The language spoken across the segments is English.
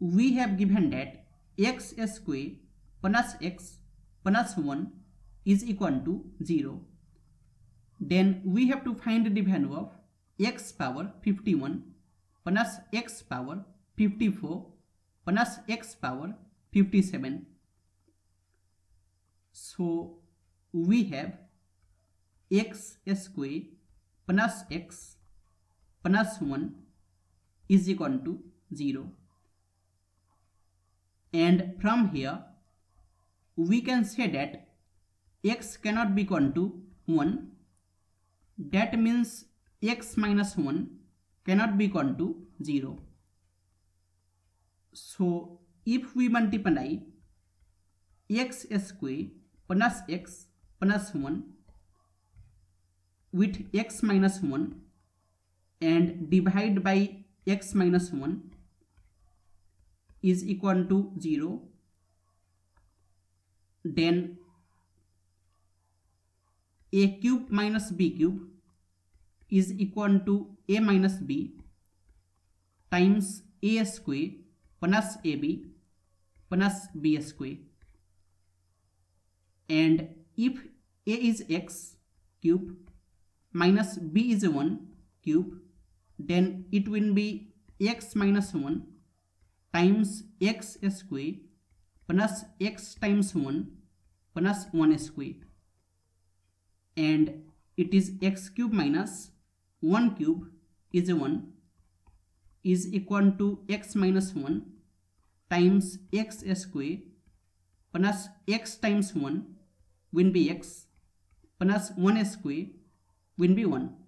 we have given that x square plus x plus 1 is equal to 0. Then we have to find the value of x power 51 plus x power 54 plus x power 57. So we have x square plus x plus 1 is equal to 0 and from here we can say that x cannot be equal to 1 that means x minus 1 cannot be equal to 0 so if we multiply x square plus x plus 1 with x minus 1 and divide by x minus 1 is equal to 0 then a cube minus b cube is equal to a minus b times a square plus ab plus b square. And if a is x cube minus b is 1 cube then it will be x minus 1 times x square plus x times 1 plus 1 square and it is x cube minus 1 cube is 1 is equal to x minus 1 times x square plus x times 1 will be x plus 1 square will be 1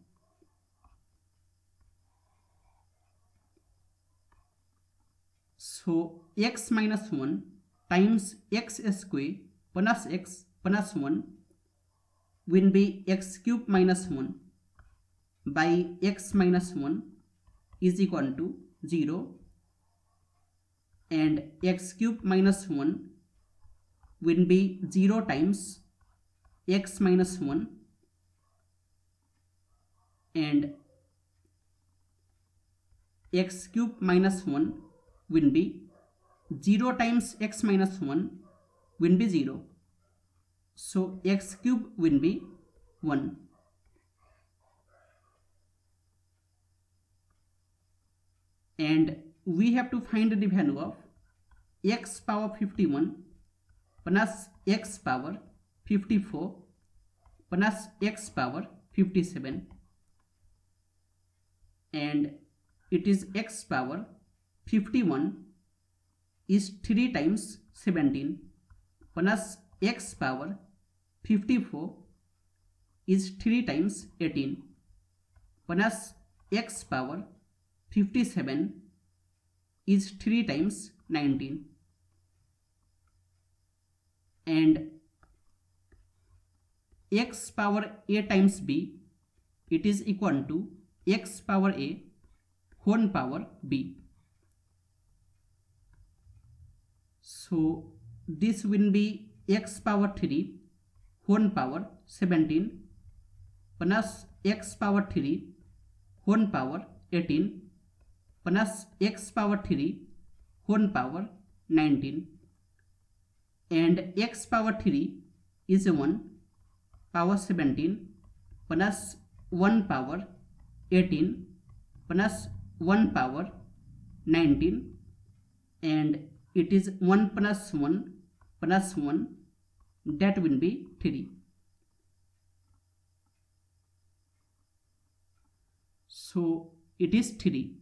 So x minus 1 times x square plus x plus 1 will be x cube minus 1 by x minus 1 is equal to 0 and x cube minus 1 will be 0 times x minus 1 and x cube minus 1 will be 0 times x minus 1 will be 0. So x cube will be 1. And we have to find the value of x power 51 plus x power 54 plus x power 57 and it is x power 51 is 3 times 17 plus x power 54 is 3 times 18 plus x power 57 is 3 times 19 and x power a times b it is equal to x power a whole power b So this will be x power 3 1 power 17 plus x power 3 1 power 18 plus x power 3 1 power 19 and x power 3 is 1 power 17 plus 1 power 18 plus 1 power 19 and it is 1 plus 1 plus 1 that will be 3 so it is 3